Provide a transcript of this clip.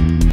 Bye.